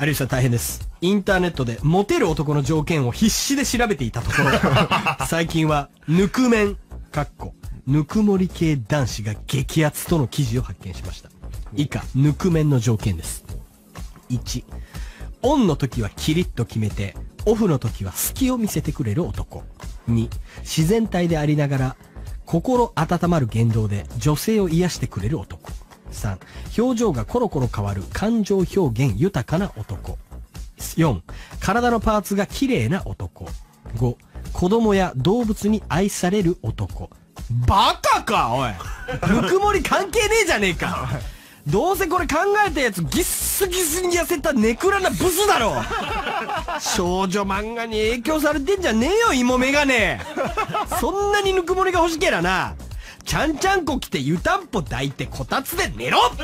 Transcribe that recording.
有吉さん大変です。インターネットでモテる男の条件を必死で調べていたところ、最近は、ぬくめん、かっこ、ぬくもり系男子が激アツとの記事を発見しました。以下、ぬくめんの条件です。1、オンの時はキリッと決めて、オフの時は隙を見せてくれる男。2、自然体でありながら、心温まる言動で女性を癒してくれる男。3、表情がコロコロ変わる。感情表現豊かな男。4、体のパーツが綺麗な男。5、子供や動物に愛される男。バカかおい。ぬくもり関係ねえじゃねえか。どうせこれ考えたやつギッスギスに痩せたネクラなブスだろ。少女漫画に影響されてんじゃねえよ芋メガネそんなにぬくもりが欲しけらな。ちゃんちゃんこ着て湯たんぽ抱いてこたつで寝ろ。